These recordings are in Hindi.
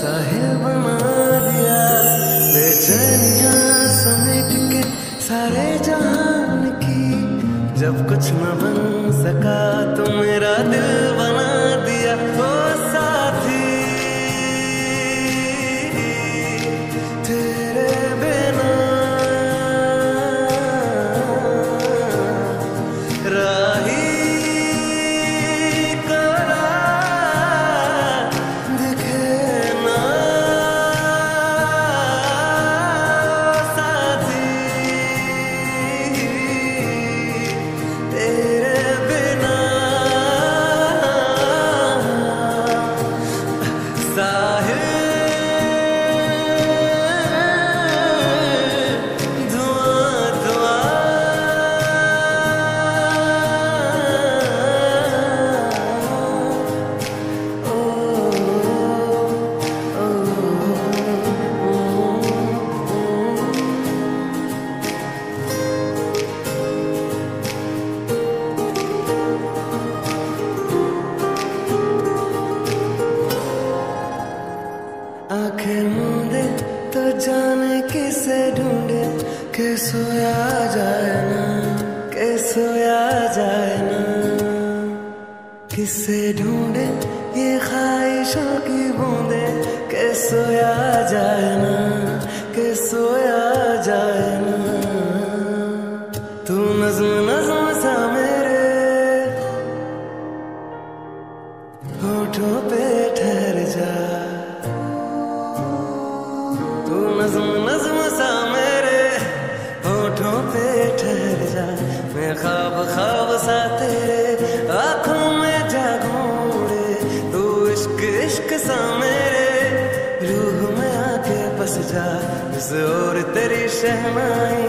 साहिल बना दिया। बेचैनिया समेट के सारे जहान की। जब कुछ न बन सका तो मेरा दिल किसे ढूंढे? के सोया जाए ना? के सोया जाए ना? किसे ढूंढे? ये ख्वाहिशों की बूंदे। के सोया जाए ना? के सोया जाए ना? तू नज्म नज्म सा मेरे। होठों पे ठहर जा। तू नज्म जा मैं ख्वाब ख्वाब सा तेरे आँखों में जागूं तू इश्क इश्क सा मेरे रूह में आके बस जा। उस और तेरी शहनाई,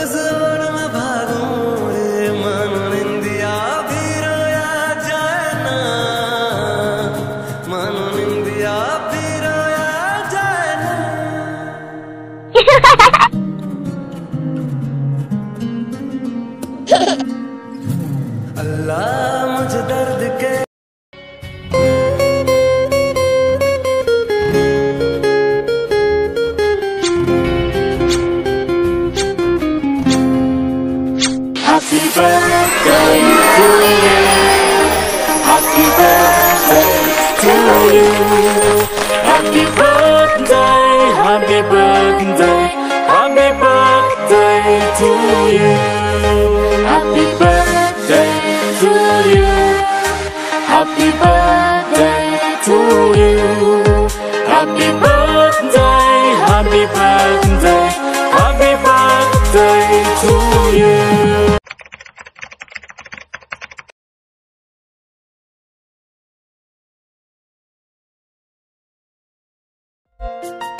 उस और मैं भागूं रे मानो निंदिया भी रोया जाए ना। मानो निंदिया अल्लाह दर्द के Happy birthday to you. Happy birthday to you. Happy birthday, to you. Happy birthday to you. Happy birthday, happy birthday, happy birthday to you. Thank